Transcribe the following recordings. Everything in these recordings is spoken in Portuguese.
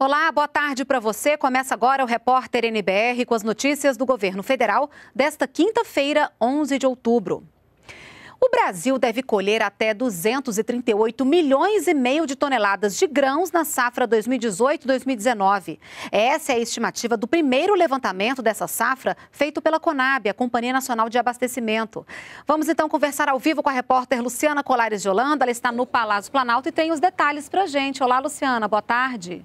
Olá, boa tarde para você. Começa agora o repórter NBR com as notícias do governo federal desta quinta-feira, 11 de outubro. O Brasil deve colher até 238 milhões e meio de toneladas de grãos na safra 2018-2019. Essa é a estimativa do primeiro levantamento dessa safra feito pela Conab, a Companhia Nacional de Abastecimento. Vamos então conversar ao vivo com a repórter Luciana Colares de Holanda. Ela está no Palácio Planalto e tem os detalhes para gente. Olá, Luciana, boa tarde.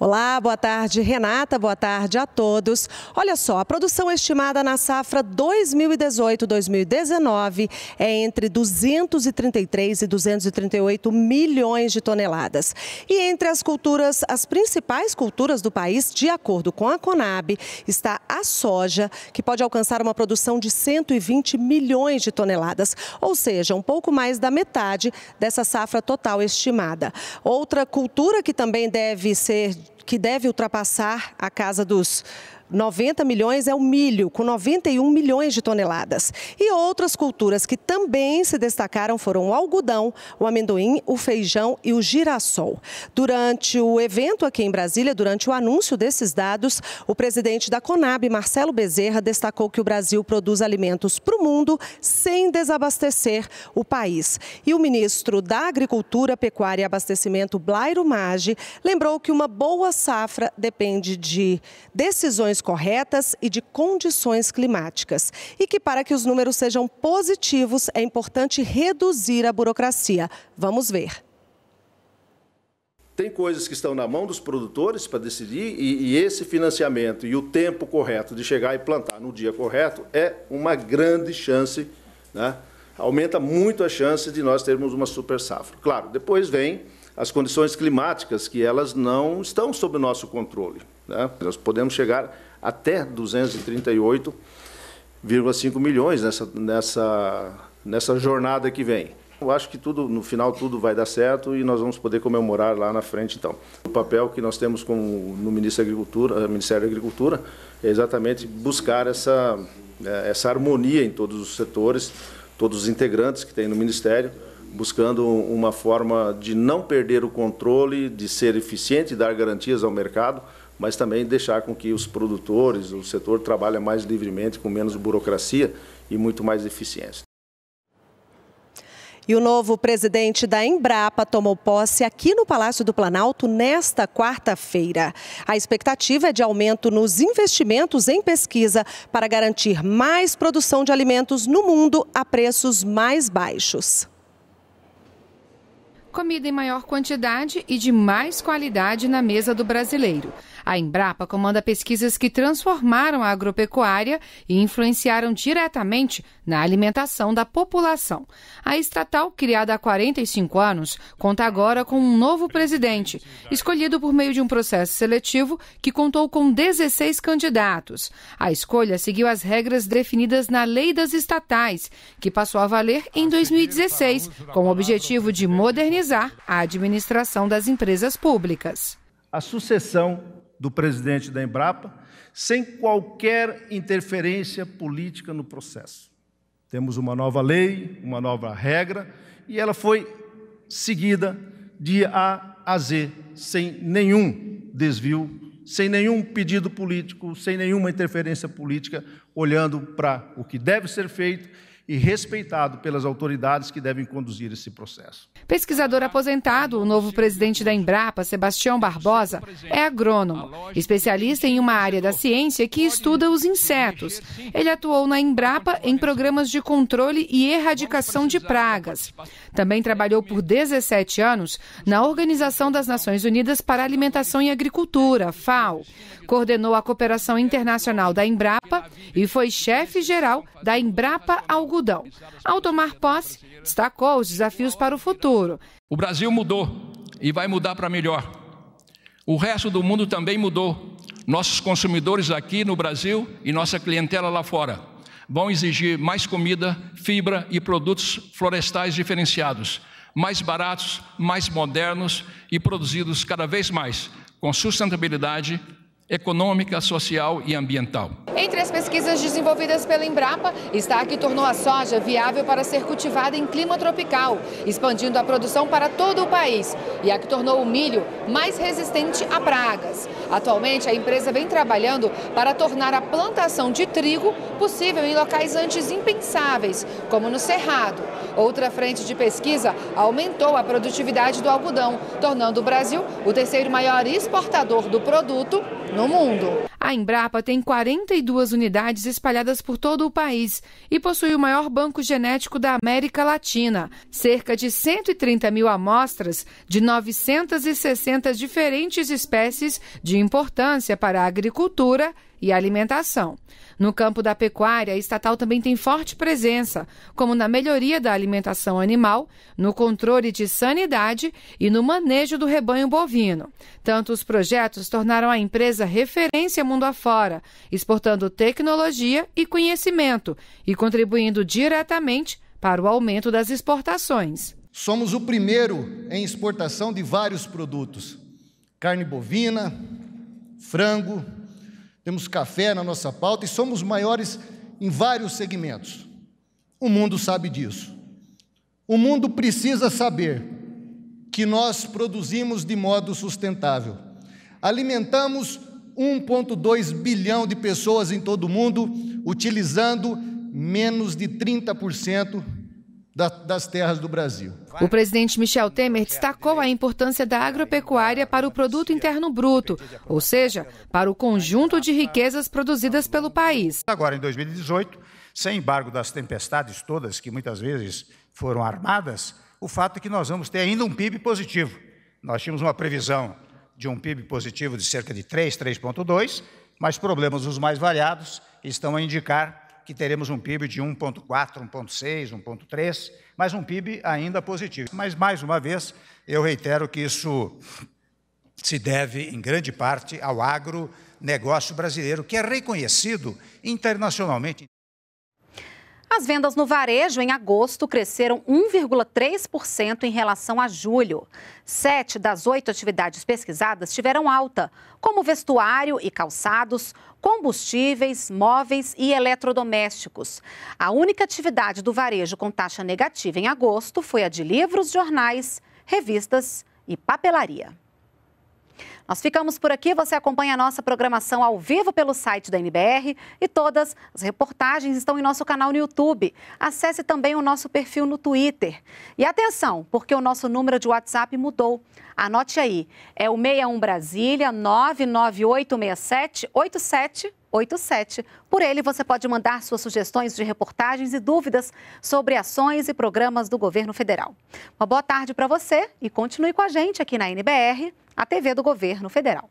Olá, boa tarde, Renata. Boa tarde a todos. Olha só, a produção estimada na safra 2018-2019 é entre 233 e 238 milhões de toneladas. E entre as culturas, as principais culturas do país, de acordo com a Conab, está a soja, que pode alcançar uma produção de 120 milhões de toneladas, ou seja, um pouco mais da metade dessa safra total estimada. Outra cultura que também deve ser que deve ultrapassar a casa dos 90 milhões é o milho, com 91 milhões de toneladas. E outras culturas que também se destacaram foram o algodão, o amendoim, o feijão e o girassol. Durante o evento aqui em Brasília, durante o anúncio desses dados, o presidente da Conab, Marcelo Bezerra, destacou que o Brasil produz alimentos para o mundo sem desabastecer o país. E o ministro da Agricultura, Pecuária e Abastecimento, Blairo Maggi, lembrou que uma boa safra depende de decisões corretas e de condições climáticas. E que para que os números sejam positivos é importante reduzir a burocracia. Vamos ver. Tem coisas que estão na mão dos produtores para decidir, e, e, esse financiamento e o tempo correto de chegar e plantar no dia correto é uma grande chance, né? aumenta muito a chance de nós termos uma super safra. Claro, depois vem as condições climáticas, que elas não estão sob o nosso controle. Né? Nós podemos chegar até 238,5 milhões nessa, nessa, nessa jornada que vem. Eu acho que tudo, no final tudo vai dar certo e nós vamos poder comemorar lá na frente então. O papel que nós temos no Ministério da Agricultura, Ministério da Agricultura é exatamente buscar essa, eh, essa harmonia em todos os setores, todos os integrantes que tem no Ministério, buscando uma forma de não perder o controle, de ser eficiente dar garantias ao mercado, mas também deixar com que os produtores, o setor trabalhe mais livremente, com menos burocracia e muito mais eficiência. E o novo presidente da Embrapa tomou posse aqui no Palácio do Planalto nesta quarta-feira. A expectativa é de aumento nos investimentos em pesquisa para garantir mais produção de alimentos no mundo a preços mais baixos comida em maior quantidade e de mais qualidade na mesa do brasileiro. A Embrapa comanda pesquisas que transformaram a agropecuária e influenciaram diretamente na alimentação da população. A estatal, criada há 45 anos, conta agora com um novo presidente, escolhido por meio de um processo seletivo que contou com 16 candidatos. A escolha seguiu as regras definidas na Lei das Estatais, que passou a valer em 2016, com o objetivo de modernizar a administração das empresas públicas. A sucessão do presidente da Embrapa, sem qualquer interferência política no processo. Temos uma nova lei, uma nova regra, e ela foi seguida de A a Z, sem nenhum desvio, sem nenhum pedido político, sem nenhuma interferência política, olhando para o que deve ser feito e respeitado pelas autoridades que devem conduzir esse processo. Pesquisador aposentado, o novo presidente da Embrapa, Sebastião Barbosa, é agrônomo, especialista em uma área da ciência que estuda os insetos. Ele atuou na Embrapa em programas de controle e erradicação de pragas. Também trabalhou por 17 anos na Organização das Nações Unidas para Alimentação e Agricultura, FAO. Coordenou a cooperação internacional da Embrapa e foi chefe geral da Embrapa Algodão. Ao tomar posse, destacou os desafios para o futuro. O Brasil mudou e vai mudar para melhor. O resto do mundo também mudou. Nossos consumidores aqui no Brasil e nossa clientela lá fora vão exigir mais comida, fibra e produtos florestais diferenciados, mais baratos, mais modernos e produzidos cada vez mais com sustentabilidade econômica, social e ambiental. Entre as pesquisas desenvolvidas pela Embrapa está a que tornou a soja viável para ser cultivada em clima tropical, expandindo a produção para todo o país, e a que tornou o milho mais resistente a pragas. Atualmente, a empresa vem trabalhando para tornar a plantação de trigo possível em locais antes impensáveis, como no Cerrado. Outra frente de pesquisa aumentou a produtividade do algodão, tornando o Brasil o terceiro maior exportador do produto no mundo. A Embrapa tem 42 unidades espalhadas por todo o país e possui o maior banco genético da América Latina. Cerca de 130 mil amostras de 960 diferentes espécies de importância para a agricultura e alimentação. No campo da pecuária, a estatal também tem forte presença, como na melhoria da alimentação animal, no controle de sanidade e no manejo do rebanho bovino. Tanto os projetos tornaram a empresa referência mundo afora, exportando tecnologia e conhecimento e contribuindo diretamente para o aumento das exportações. Somos o primeiro em exportação de vários produtos: carne bovina, frango, temos café na nossa pauta e somos maiores em vários segmentos. O mundo sabe disso. O mundo precisa saber que nós produzimos de modo sustentável. Alimentamos 1,2 bilhão de pessoas em todo o mundo, utilizando menos de 30% das terras do Brasil. O presidente Michel Temer destacou a importância da agropecuária para o produto interno bruto, ou seja, para o conjunto de riquezas produzidas pelo país. Agora, em 2018, sem embargo das tempestades todas que muitas vezes foram armadas, o fato é que nós vamos ter ainda um PIB positivo. Nós tínhamos uma previsão de um PIB positivo de cerca de 3, 3,2, mas problemas os mais variados estão a indicar que teremos um PIB de 1,4, 1,6, 1,3, mas um PIB ainda positivo. Mas, mais uma vez, eu reitero que isso se deve, em grande parte, ao agronegócio brasileiro, que é reconhecido internacionalmente. As vendas no varejo em agosto cresceram 1,3% em relação a julho. Sete das oito atividades pesquisadas tiveram alta, como vestuário e calçados, combustíveis, móveis e eletrodomésticos. A única atividade do varejo com taxa negativa em agosto foi a de livros, jornais, revistas e papelaria. Nós ficamos por aqui. Você acompanha a nossa programação ao vivo pelo site da NBR e todas as reportagens estão em nosso canal no YouTube. Acesse também o nosso perfil no Twitter. E atenção, porque o nosso número de WhatsApp mudou. Anote aí, é o 61 Brasília 99867 8787. Por ele, você pode mandar suas sugestões de reportagens e dúvidas sobre ações e programas do governo federal. Uma boa tarde para você e continue com a gente aqui na NBR a TV do Governo Federal.